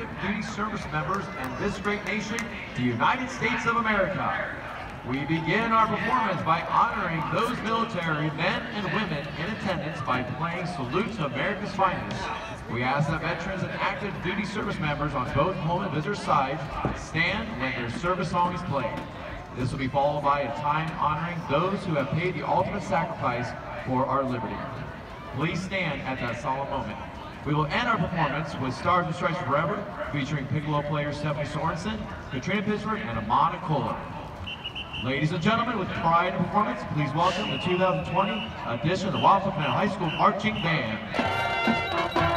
active duty service members and this great nation, the United States of America. We begin our performance by honoring those military men and women in attendance by playing Salute to America's Finest. We ask that veterans and active duty service members on both home and visitor sides stand when their service song is played. This will be followed by a time honoring those who have paid the ultimate sacrifice for our liberty. Please stand at that solemn moment. We will end our performance with Stars and Stripes Forever, featuring piccolo players Stephanie Sorensen, Katrina Pittsburgh, and Amanda Kohler. Ladies and gentlemen, with pride and performance, please welcome the 2020 edition of the Wapak High School Marching Band.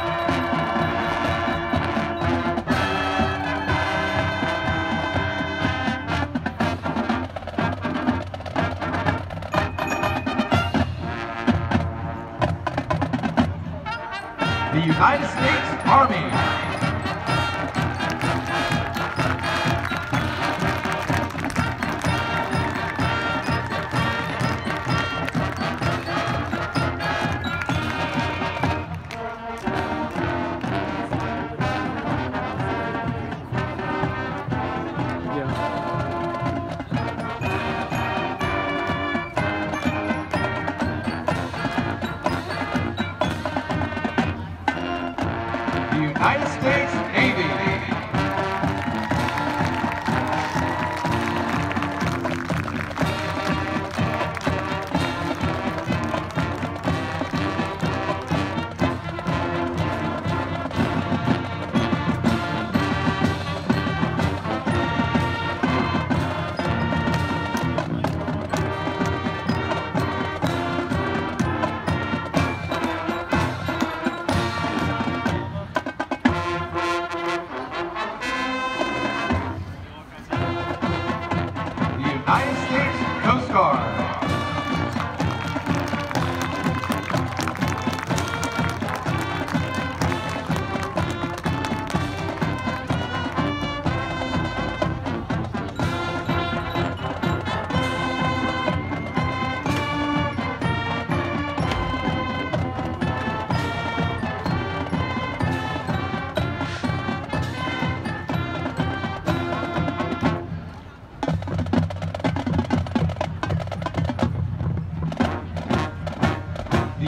United States Army.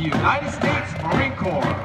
United States Marine Corps.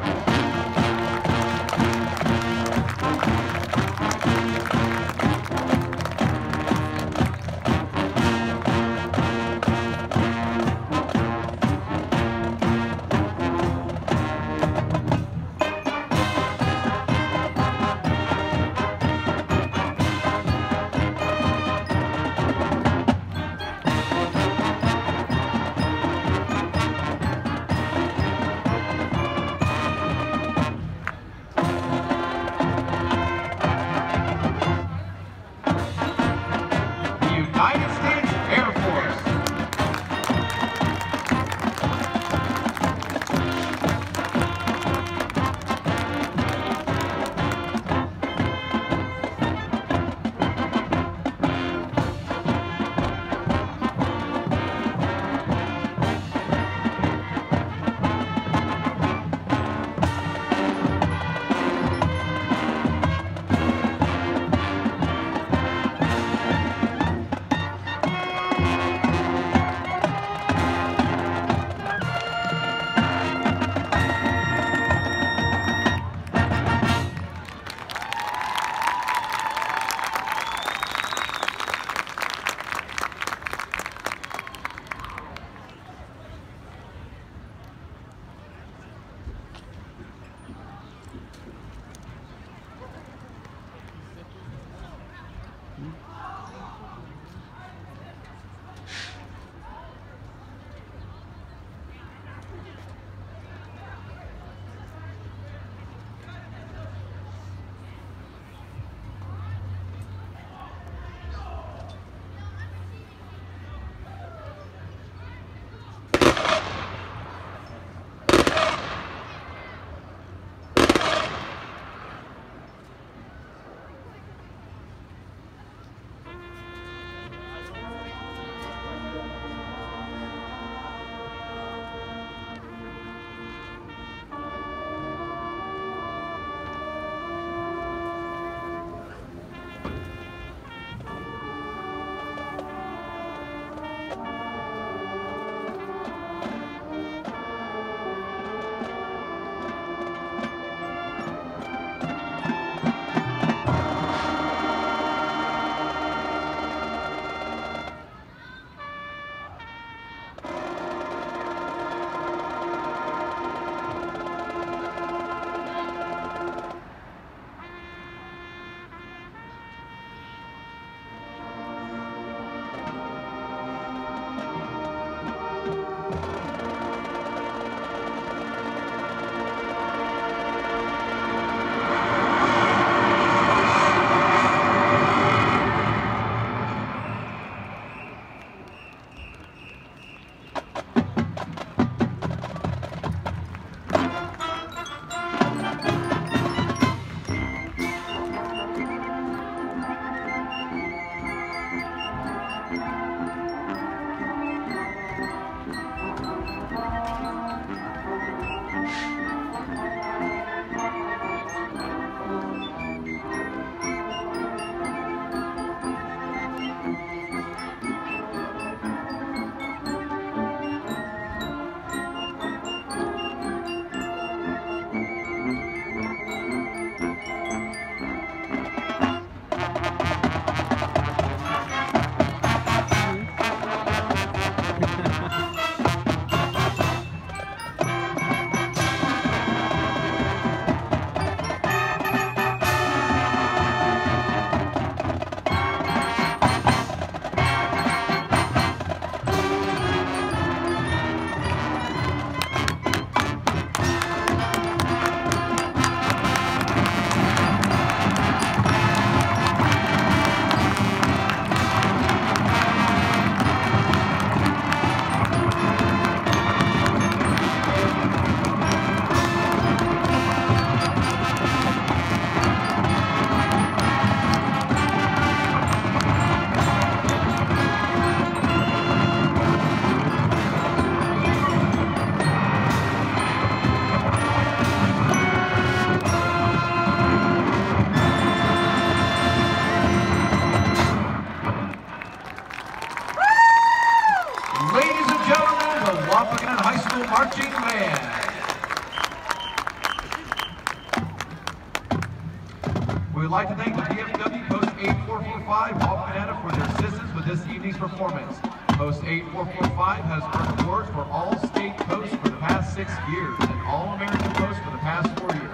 We would like to thank the VFW Post 8445 Wapakoneta for their assistance with this evening's performance. Post 8445 has earned awards for All-State Post for the past six years and All-American Post for the past four years.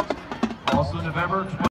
Also November